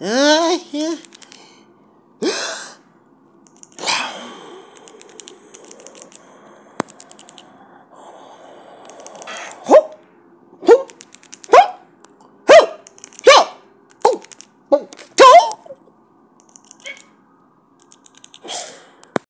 Uh, yeah. Oh,